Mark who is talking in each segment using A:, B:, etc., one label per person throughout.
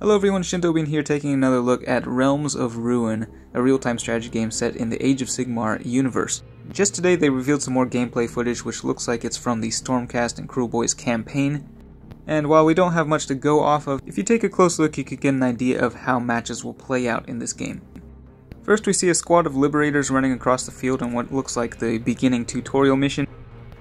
A: Hello everyone, Shintobean here taking another look at Realms of Ruin, a real-time strategy game set in the Age of Sigmar universe. Just today they revealed some more gameplay footage which looks like it's from the Stormcast and Kruleboyz campaign. And while we don't have much to go off of, if you take a close look you could get an idea of how matches will play out in this game. First we see a squad of Liberators running across the field in what looks like the beginning tutorial mission.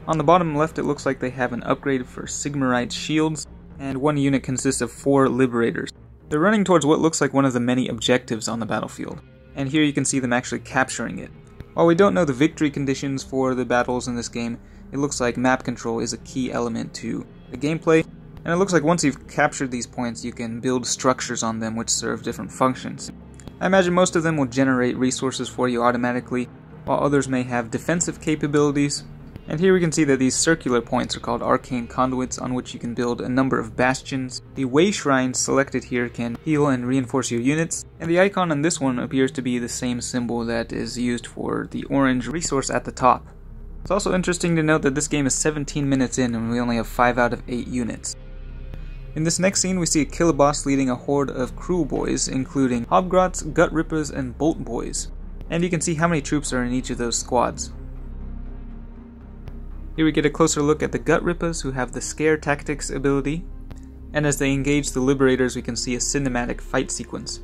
A: On the bottom left it looks like they have an upgrade for Sigmarite shields, and one unit consists of four Liberators. They're running towards what looks like one of the many objectives on the battlefield, and here you can see them actually capturing it. While we don't know the victory conditions for the battles in this game, it looks like map control is a key element to the gameplay, and it looks like once you've captured these points, you can build structures on them which serve different functions. I imagine most of them will generate resources for you automatically, while others may have defensive capabilities, and here we can see that these circular points are called arcane conduits on which you can build a number of bastions. The way shrines selected here can heal and reinforce your units, and the icon on this one appears to be the same symbol that is used for the orange resource at the top. It's also interesting to note that this game is 17 minutes in and we only have 5 out of 8 units. In this next scene, we see a Killaboss leading a horde of Kruleboyz, including Hobgrots, Gutrippaz, and Boltboyz. And you can see how many troops are in each of those squads. Here we get a closer look at the Gutrippaz who have the Scare Tactics ability, and as they engage the Liberators we can see a cinematic fight sequence.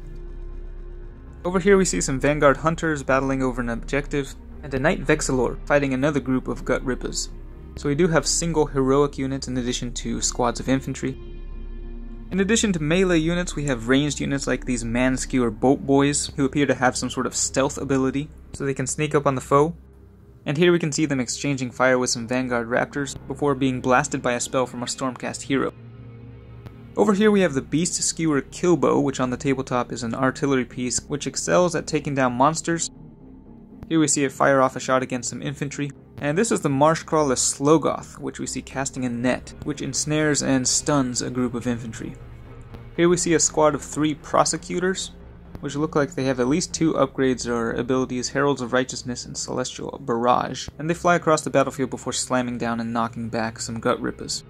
A: Over here we see some Vanguard Hunters battling over an objective, and a Knight-Vexillor fighting another group of Gutrippaz. So we do have single heroic units in addition to squads of infantry. In addition to melee units, we have ranged units like these Man-Skewer Boltboyz, who appear to have some sort of stealth ability, so they can sneak up on the foe, and here we can see them exchanging fire with some Vanguard Raptors before being blasted by a spell from our Stormcast hero. Over here we have the Beast Skewer Killbow, which on the tabletop is an artillery piece which excels at taking down monsters. Here we see it fire off a shot against some infantry. And this is the Marshcrawler Sloggoth, which we see casting a net, which ensnares and stuns a group of infantry. Here we see a squad of three prosecutors, which look like they have at least two upgrades or abilities Heralds of Righteousness and Celestial Barrage, and they fly across the battlefield before slamming down and knocking back some Gutrippaz.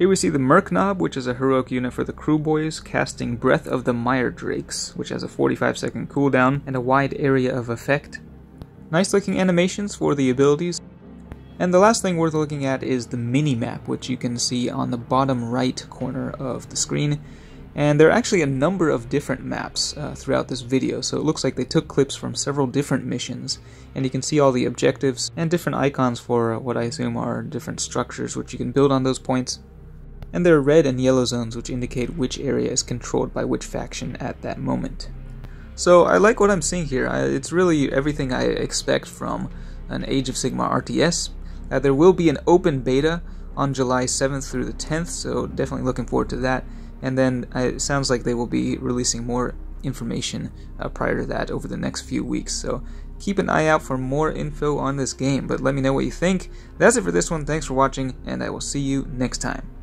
A: Here we see the Murknob, which is a heroic unit for the Kruleboyz, casting Breath of the Mire Drakes, which has a 45 second cooldown and a wide area of effect. Nice looking animations for the abilities. And the last thing worth looking at is the mini-map, which you can see on the bottom right corner of the screen. And there are actually a number of different maps uh, throughout this video, so it looks like they took clips from several different missions, and you can see all the objectives and different icons for what I assume are different structures which you can build on those points. And there are red and yellow zones which indicate which area is controlled by which faction at that moment. So I like what I'm seeing here. I, it's really everything I expect from an Age of Sigmar RTS. Uh, there will be an open beta on July 7th through the 10th, so definitely looking forward to that and then uh, it sounds like they will be releasing more information uh, prior to that over the next few weeks. So keep an eye out for more info on this game, but let me know what you think. That's it for this one. Thanks for watching, and I will see you next time.